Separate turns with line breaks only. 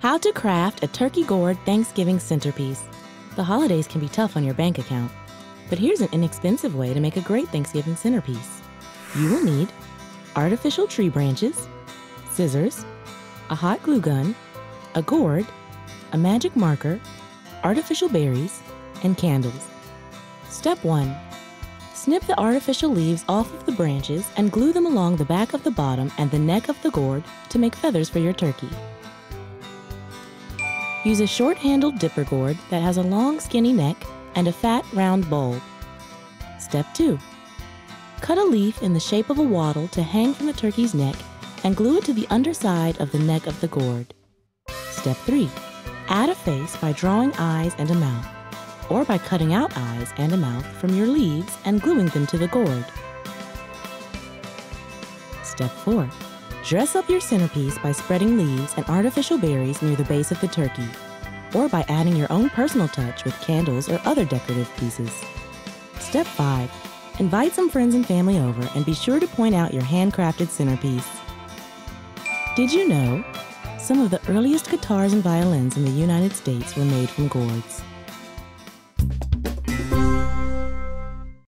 How to craft a turkey gourd Thanksgiving centerpiece. The holidays can be tough on your bank account, but here's an inexpensive way to make a great Thanksgiving centerpiece. You will need artificial tree branches, scissors, a hot glue gun, a gourd, a magic marker, artificial berries, and candles. Step 1. Snip the artificial leaves off of the branches and glue them along the back of the bottom and the neck of the gourd to make feathers for your turkey. Use a short-handled dipper gourd that has a long skinny neck and a fat round bulb. Step 2. Cut a leaf in the shape of a wattle to hang from the turkey's neck and glue it to the underside of the neck of the gourd. Step 3. Add a face by drawing eyes and a mouth, or by cutting out eyes and a mouth from your leaves and gluing them to the gourd. Step 4. Dress up your centerpiece by spreading leaves and artificial berries near the base of the turkey, or by adding your own personal touch with candles or other decorative pieces. Step 5. Invite some friends and family over and be sure to point out your handcrafted centerpiece. Did you know? Some of the earliest guitars and violins in the United States were made from gourds.